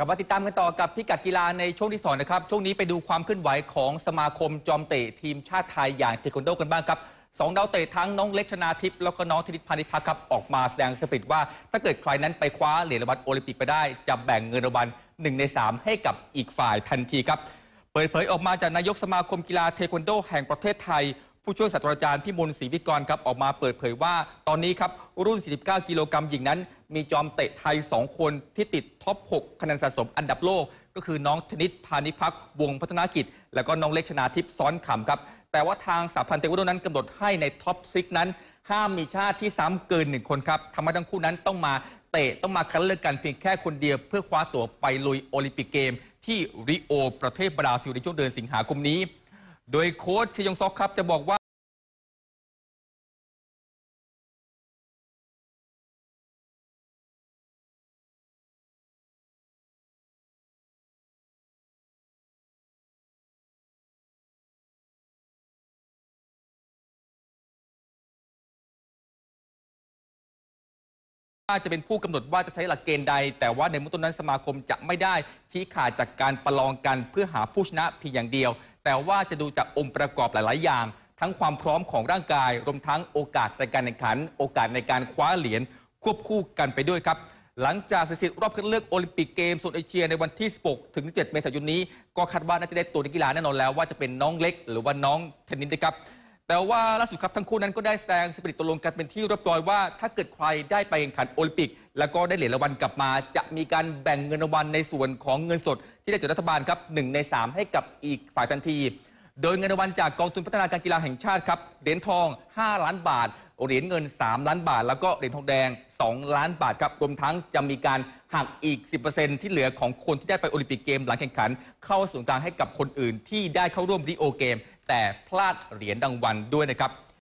กลับมาติดตามกันต่อกับพิกัดกีฬาในช่วงที่สองนะครับ ช่วงนี้ไปดูความเคลื่อนไหวของสมาคมจอมเตะทีมชาติไทยอย่างเทควันโดกันบ้างครับสองดาวเตะทั้งน้องเล็กชนาทิพย์แล้วก็น้องธนิตพานิพักครับออกมาแสดงสปิริตว่า ถ้าเกิดใครนั้นไปคว้าเหรียญรางวัลโอลิมปิกไปได้ จะแบ่งเงินรางวัลหนึ่งในสามให้กับอีกฝ่ายทันทีครับ เปิดเผยออกมาจากนายกสมาคมกีฬาเทควันโด แห่งประเทศไทย ผู้ช่วยศาสตราจารย์พิมลศรีวิกรครับออกมาเปิดเผยว่า ตอนนี้ครับรุ่น 49 กิโลกรัมหญิงนั้น มีจอมเตะไทย 2 คนที่ติด top 6 คะแนนสะสมอันดับโลก ก็คือน้องเทนนิสพาณิภัค วงศ์พัฒนกิจ แล้วก็น้องเล็กชนาทิพย์ซ้อนขำครับ แต่ว่าทางสหพันธ์เทควันโดนั้นกำหนดให้ใน top 6 นั้น ห้ามมีชาติที่ซ้ำเกินหนึ่งคนครับทำให้ทั้งคู่นั้นต้องมาเตะต้องมาคัดเลือกกันเพียงแค่คนเดียวเพื่อคว้าตั๋วไปลุยโอลิมปิกเกม ที่ริโอประเทศบราซิลในช่วงเดือนสิงหาคมนี้ โดยโค้ชเช ยองซอกครับจะบอกว่าาจะเป็นผู้กำหนดว่าจะใช้หลักเกณฑ์ใด แต่ว่าในเบื้องต้นนั้นสมาคมจะไม่ได้ชี้ขาดจากการประลองกันเพื่อหาผู้ชนะเพียงอย่างเดียว แต่ว่าจะดูจากองค์ประกอบหลาย ๆ อย่าง ทั้งความพร้อมของร่างกาย รวมทั้งโอกาสในการแข่งขัน โอกาสในการคว้าเหรียญควบคู่กันไปด้วยครับ หลังจากเสร็จสิ้นรอบคัดเลือกโอลิมปิกเกมโซนเอเชียในวันที่ 16 ถึง 7 เมษายนนี้ ก็คาดว่าน่าจะได้ตัวนักกีฬาแน่นอนแล้วว่าจะเป็นน้องเล็ก หรือว่าน้องเทนนิสนะครับ แต่ว่าล่าสุดครับทั้งคู่นั้นก็ได้แสดงสปิริตตกลงกันเป็นที่เรียบร้อยว่า ถ้าเกิดใครได้ไปแข่งขันโอลิมปิก แล้วก็ได้เหรียญรางวัลกลับมา จะมีการแบ่งเงินรางวัลในส่วนของเงินสด ที่ได้จากรัฐบาลครับหนึ่งในสามให้กับอีกฝ่ายทันที โดยเงินรางวัลจากกองทุนพัฒนาการกีฬาแห่งชาติครับเหรียญทอง 5 ล้านบาท เหรียญเงิน 3 ล้านบาท แล้วก็เหรียญทองแดง 2 ล้านบาทครับรวมทั้งจะมีการหักอีก 10%ที่เหลือของคนที่ได้ไปโอลิมปิกเกมหลังแข่งขัน เข้าส่วนกลางให้กับคนอื่นที่ได้เข้าร่วมริโอเกม แต่พลาดเหรียญรางวัลด้วยนะครับ